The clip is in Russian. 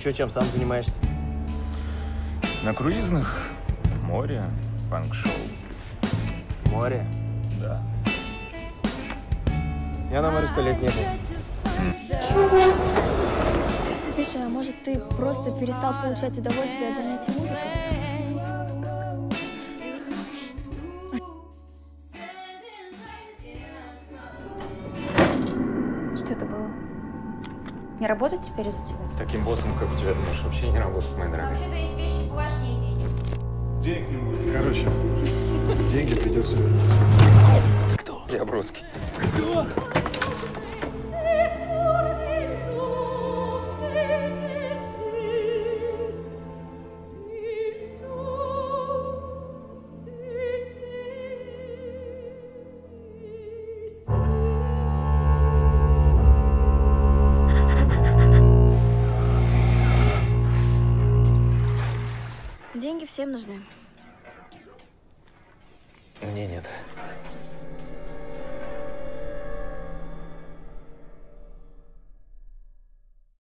что, чем сам занимаешься? На круизных, море, фанк-шоу. Море? Да. Я на море сто лет не был. Слушай, а может ты просто перестал получать удовольствие от занятий музыкой? Не работать теперь из-за тебя? С таким боссом, как у тебя, ты можешь вообще не работать, моя дорогая. Вообще-то есть вещи поважнее денег. Денег не будет. Короче, деньги придется вернуть. Я Бродский. Деньги всем нужны. Мне нет.